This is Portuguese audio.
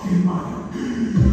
confirmado.